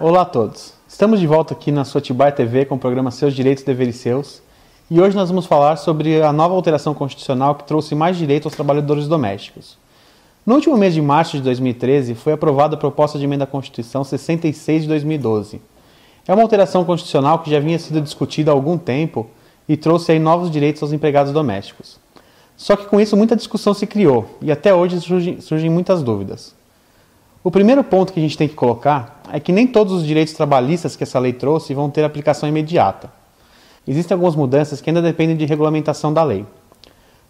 Olá a todos. Estamos de volta aqui na Sotibar TV com o programa Seus Direitos, Deveres Seus. E hoje nós vamos falar sobre a nova alteração constitucional que trouxe mais direito aos trabalhadores domésticos. No último mês de março de 2013, foi aprovada a proposta de emenda à Constituição 66 de 2012. É uma alteração constitucional que já vinha sido discutida há algum tempo e trouxe aí novos direitos aos empregados domésticos. Só que com isso muita discussão se criou e até hoje surgem, surgem muitas dúvidas. O primeiro ponto que a gente tem que colocar é que nem todos os direitos trabalhistas que essa lei trouxe vão ter aplicação imediata. Existem algumas mudanças que ainda dependem de regulamentação da lei.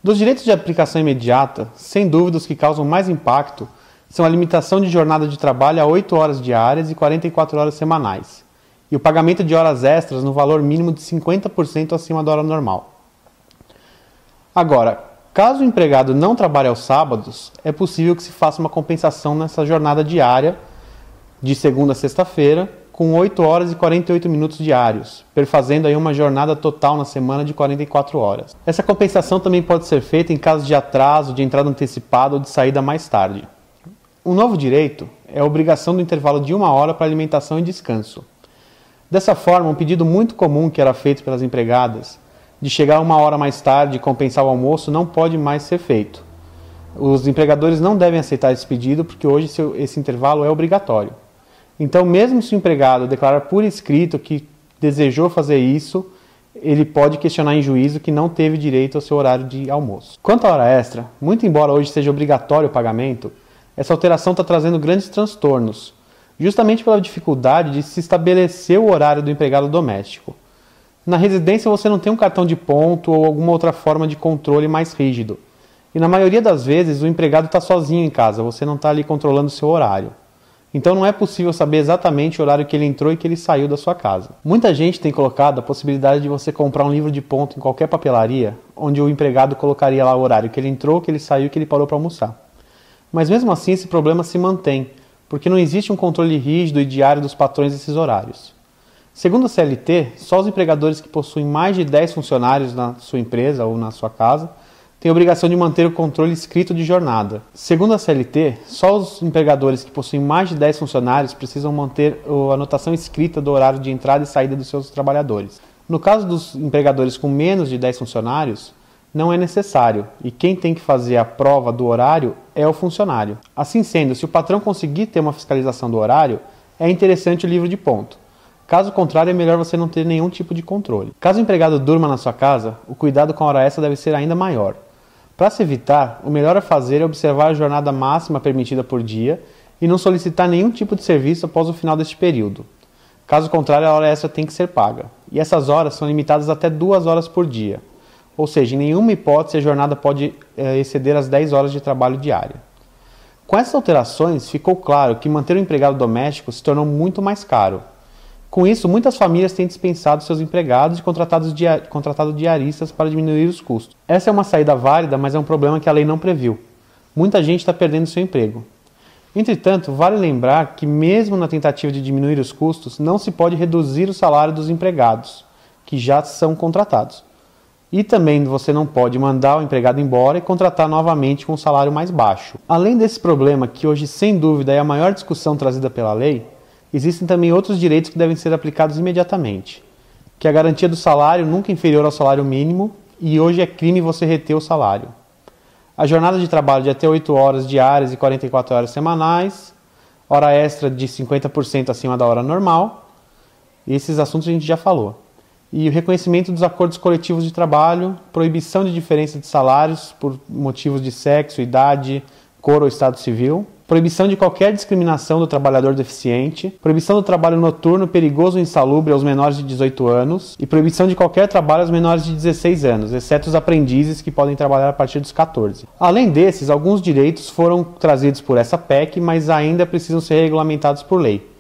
Dos direitos de aplicação imediata, sem dúvida os que causam mais impacto são a limitação de jornada de trabalho a 8 horas diárias e 44 horas semanais, e o pagamento de horas extras no valor mínimo de 50% acima da hora normal. Agora, Caso o empregado não trabalhe aos sábados, é possível que se faça uma compensação nessa jornada diária, de segunda a sexta-feira, com 8 horas e 48 minutos diários, perfazendo aí uma jornada total na semana de 44 horas. Essa compensação também pode ser feita em caso de atraso, de entrada antecipada ou de saída mais tarde. Um novo direito é a obrigação do intervalo de uma hora para alimentação e descanso. Dessa forma, um pedido muito comum que era feito pelas empregadas de chegar uma hora mais tarde e compensar o almoço não pode mais ser feito. Os empregadores não devem aceitar esse pedido porque hoje esse intervalo é obrigatório. Então, mesmo se o empregado declarar por escrito que desejou fazer isso, ele pode questionar em juízo que não teve direito ao seu horário de almoço. Quanto à hora extra, muito embora hoje seja obrigatório o pagamento, essa alteração está trazendo grandes transtornos, justamente pela dificuldade de se estabelecer o horário do empregado doméstico. Na residência você não tem um cartão de ponto ou alguma outra forma de controle mais rígido. E na maioria das vezes o empregado está sozinho em casa, você não está ali controlando o seu horário. Então não é possível saber exatamente o horário que ele entrou e que ele saiu da sua casa. Muita gente tem colocado a possibilidade de você comprar um livro de ponto em qualquer papelaria, onde o empregado colocaria lá o horário que ele entrou, que ele saiu que ele parou para almoçar. Mas mesmo assim esse problema se mantém, porque não existe um controle rígido e diário dos patrões desses horários. Segundo a CLT, só os empregadores que possuem mais de 10 funcionários na sua empresa ou na sua casa têm a obrigação de manter o controle escrito de jornada. Segundo a CLT, só os empregadores que possuem mais de 10 funcionários precisam manter a anotação escrita do horário de entrada e saída dos seus trabalhadores. No caso dos empregadores com menos de 10 funcionários, não é necessário, e quem tem que fazer a prova do horário é o funcionário. Assim sendo, se o patrão conseguir ter uma fiscalização do horário, é interessante o livro de ponto. Caso contrário, é melhor você não ter nenhum tipo de controle. Caso o empregado durma na sua casa, o cuidado com a hora extra deve ser ainda maior. Para se evitar, o melhor a fazer é observar a jornada máxima permitida por dia e não solicitar nenhum tipo de serviço após o final deste período. Caso contrário, a hora extra tem que ser paga. E essas horas são limitadas até duas horas por dia. Ou seja, em nenhuma hipótese a jornada pode é, exceder as 10 horas de trabalho diário. Com essas alterações, ficou claro que manter o empregado doméstico se tornou muito mais caro. Com isso, muitas famílias têm dispensado seus empregados e contratado, dia contratado diaristas para diminuir os custos. Essa é uma saída válida, mas é um problema que a lei não previu. Muita gente está perdendo seu emprego. Entretanto, vale lembrar que, mesmo na tentativa de diminuir os custos, não se pode reduzir o salário dos empregados, que já são contratados. E também você não pode mandar o empregado embora e contratar novamente com um salário mais baixo. Além desse problema, que hoje sem dúvida é a maior discussão trazida pela lei, existem também outros direitos que devem ser aplicados imediatamente, que é a garantia do salário nunca inferior ao salário mínimo e hoje é crime você reter o salário. A jornada de trabalho de até 8 horas diárias e 44 horas semanais, hora extra de 50% acima da hora normal. Esses assuntos a gente já falou. E o reconhecimento dos acordos coletivos de trabalho, proibição de diferença de salários por motivos de sexo, idade, cor ou estado civil, proibição de qualquer discriminação do trabalhador deficiente, proibição do trabalho noturno perigoso ou insalubre aos menores de 18 anos e proibição de qualquer trabalho aos menores de 16 anos, exceto os aprendizes que podem trabalhar a partir dos 14. Além desses, alguns direitos foram trazidos por essa PEC, mas ainda precisam ser regulamentados por lei.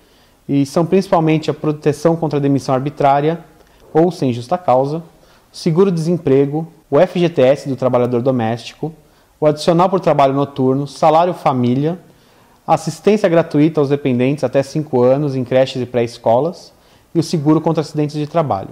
E são principalmente a proteção contra a demissão arbitrária ou sem justa causa, seguro-desemprego, o FGTS do trabalhador doméstico, o adicional por trabalho noturno, salário família, assistência gratuita aos dependentes até 5 anos em creches e pré-escolas e o seguro contra acidentes de trabalho.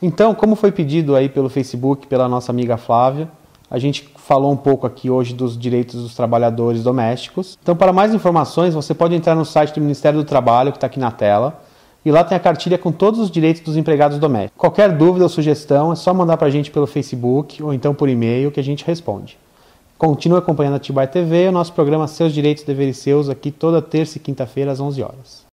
Então, como foi pedido aí pelo Facebook, pela nossa amiga Flávia, A gente falou um pouco aqui hoje dos direitos dos trabalhadores domésticos. Então, para mais informações, você pode entrar no site do Ministério do Trabalho, que está aqui na tela, e lá tem a cartilha com todos os direitos dos empregados domésticos. Qualquer dúvida ou sugestão é só mandar para a gente pelo Facebook ou então por e-mail que a gente responde. Continue acompanhando a Tibai TV, o nosso programa Seus Direitos Deveres Seus, aqui toda terça e quinta-feira às 11 horas.